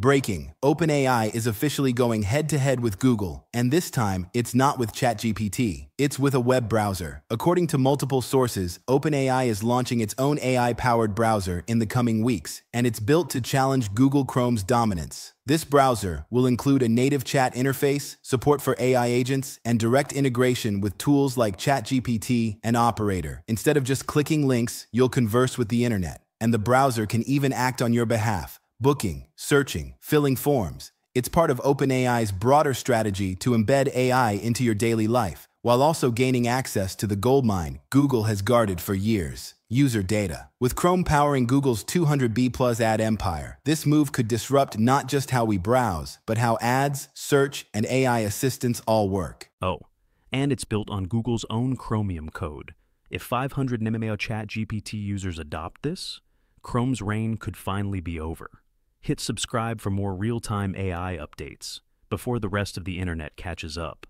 Breaking OpenAI is officially going head to head with Google, and this time it's not with ChatGPT, it's with a web browser. According to multiple sources, OpenAI is launching its own AI powered browser in the coming weeks, and it's built to challenge Google Chrome's dominance. This browser will include a native chat interface, support for AI agents, and direct integration with tools like ChatGPT and Operator. Instead of just clicking links, you'll converse with the internet, and the browser can even act on your behalf booking, searching, filling forms. It's part of OpenAI's broader strategy to embed AI into your daily life, while also gaining access to the goldmine Google has guarded for years user data. With Chrome powering Google's 200B plus ad empire, this move could disrupt not just how we browse, but how ads, search, and AI assistants all work. Oh, and it's built on Google's own Chromium code. If 500 MMAO Chat GPT users adopt this, Chrome's reign could finally be over. Hit subscribe for more real time AI updates before the rest of the internet catches up.